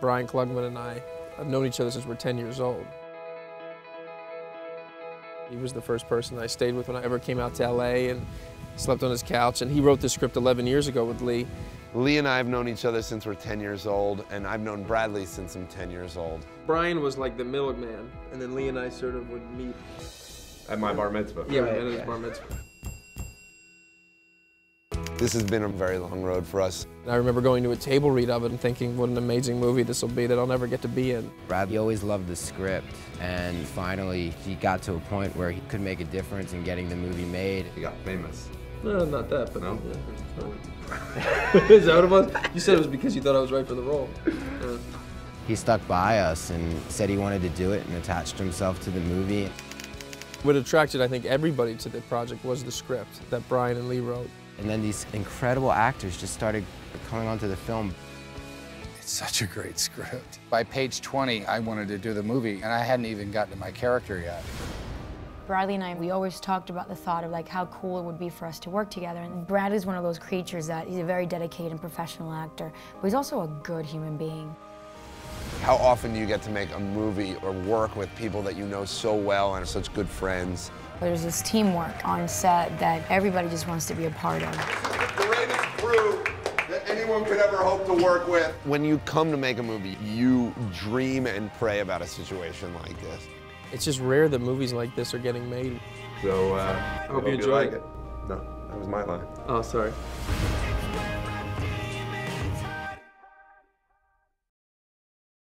Brian Klugman and I have known each other since we're 10 years old. He was the first person I stayed with when I ever came out to LA and slept on his couch. And he wrote the script 11 years ago with Lee. Lee and I have known each other since we're 10 years old, and I've known Bradley since I'm 10 years old. Brian was like the middleman, and then Lee and I sort of would meet. At my bar mitzvah. Yeah, we met at his bar mitzvah. This has been a very long road for us. I remember going to a table read of it and thinking, what an amazing movie this will be that I'll never get to be in. Bradley always loved the script, and finally he got to a point where he could make a difference in getting the movie made. He got famous. No, not that, but No? yeah. Is that what it was? You said it was because you thought I was right for the role. Uh, He stuck by us and said he wanted to do it and attached himself to the movie. what attracted, I think, everybody to the project was the script that Brian and Lee wrote. And then these incredible actors just started coming onto the film. It's such a great script. By page 20, I wanted to do the movie, and I hadn't even gotten to my character yet. Bradley and I, we always talked about the thought of like how cool it would be for us to work together. And Brad is one of those creatures that he's a very dedicated and professional actor, but he's also a good human being. How often do you get to make a movie or work with people that you know so well and are such good friends? There's this teamwork on set that everybody just wants to be a part of. The greatest crew that anyone could ever hope to work with. When you come to make a movie, you dream and pray about a situation like this. It's just rare that movies like this are getting made. So, uh, I hope you enjoy like it. it. No, that was my line. Oh, sorry.